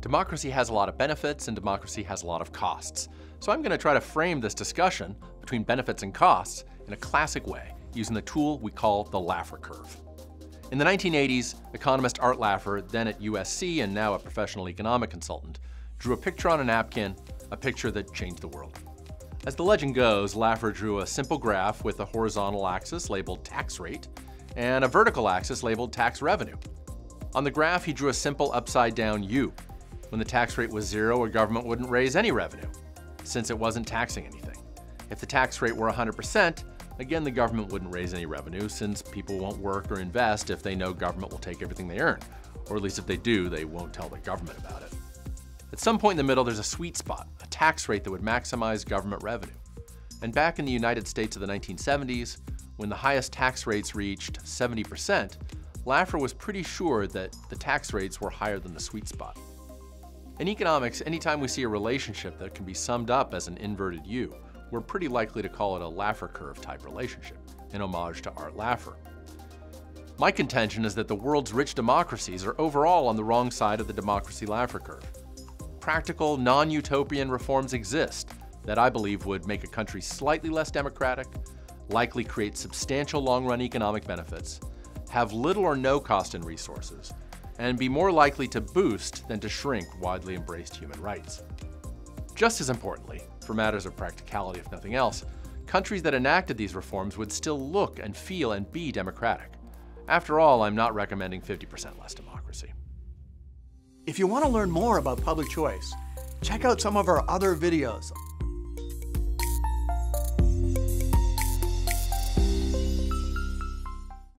Democracy has a lot of benefits and democracy has a lot of costs. So I'm going to try to frame this discussion between benefits and costs in a classic way using the tool we call the Laffer curve. In the 1980s, economist Art Laffer, then at USC and now a professional economic consultant, drew a picture on a napkin, a picture that changed the world. As the legend goes, Laffer drew a simple graph with a horizontal axis labeled tax rate and a vertical axis labeled tax revenue. On the graph, he drew a simple upside down U, when the tax rate was zero, a government wouldn't raise any revenue, since it wasn't taxing anything. If the tax rate were 100%, again, the government wouldn't raise any revenue, since people won't work or invest if they know government will take everything they earn. Or at least if they do, they won't tell the government about it. At some point in the middle, there's a sweet spot, a tax rate that would maximize government revenue. And back in the United States of the 1970s, when the highest tax rates reached 70%, Laffer was pretty sure that the tax rates were higher than the sweet spot. In economics, anytime we see a relationship that can be summed up as an inverted U, we're pretty likely to call it a Laffer curve type relationship, in homage to Art Laffer. My contention is that the world's rich democracies are overall on the wrong side of the democracy Laffer curve. Practical, non-utopian reforms exist that I believe would make a country slightly less democratic, likely create substantial long-run economic benefits, have little or no cost in resources, and be more likely to boost than to shrink widely embraced human rights. Just as importantly, for matters of practicality if nothing else, countries that enacted these reforms would still look and feel and be democratic. After all, I'm not recommending 50% less democracy. If you want to learn more about public choice, check out some of our other videos